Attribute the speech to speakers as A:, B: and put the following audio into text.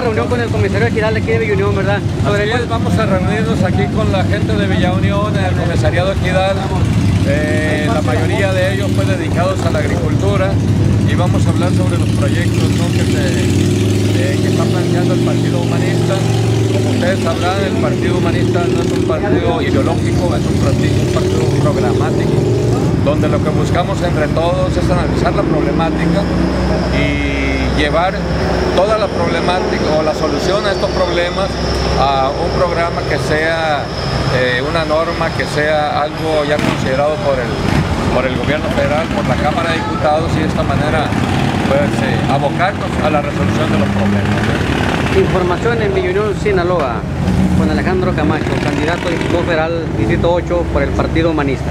A: una reunión con el comisario Equidad de aquí de Villa Unión, ¿verdad?
B: Sobre es, vamos a reunirnos aquí con la gente de Villa Unión, en el comisariado Equidad. Eh, la mayoría de ellos pues dedicados a la agricultura y vamos a hablar sobre los proyectos que, se, eh, que está planteando el Partido Humanista. Como ustedes sabrán, el Partido Humanista no es un partido ideológico, es un partido, un partido programático, donde lo que buscamos entre todos es analizar la problemática y llevar toda la problemática o la solución a estos problemas a un programa que sea eh, una norma, que sea algo ya considerado por el, por el gobierno federal, por la Cámara de Diputados y de esta manera pues, eh, abocarnos a la resolución de los problemas.
A: Información en Villunión, Sinaloa, con Alejandro Camacho, candidato a Diputado Federal Distrito 8 por el Partido Humanista.